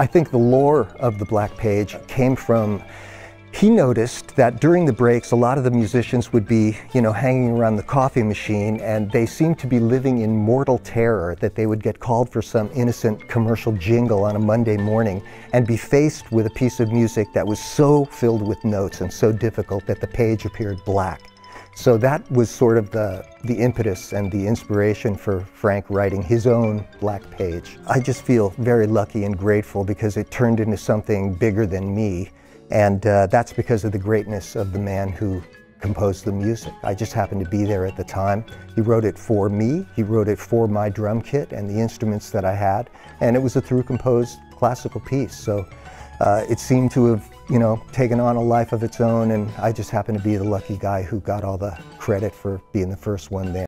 I think the lore of the Black Page came from he noticed that during the breaks, a lot of the musicians would be, you know, hanging around the coffee machine and they seemed to be living in mortal terror that they would get called for some innocent commercial jingle on a Monday morning and be faced with a piece of music that was so filled with notes and so difficult that the page appeared black. So that was sort of the, the impetus and the inspiration for Frank writing his own Black Page. I just feel very lucky and grateful because it turned into something bigger than me. And uh, that's because of the greatness of the man who composed the music. I just happened to be there at the time. He wrote it for me. He wrote it for my drum kit and the instruments that I had. And it was a through composed classical piece. So uh, it seemed to have, you know, taken on a life of its own. And I just happened to be the lucky guy who got all the credit for being the first one there.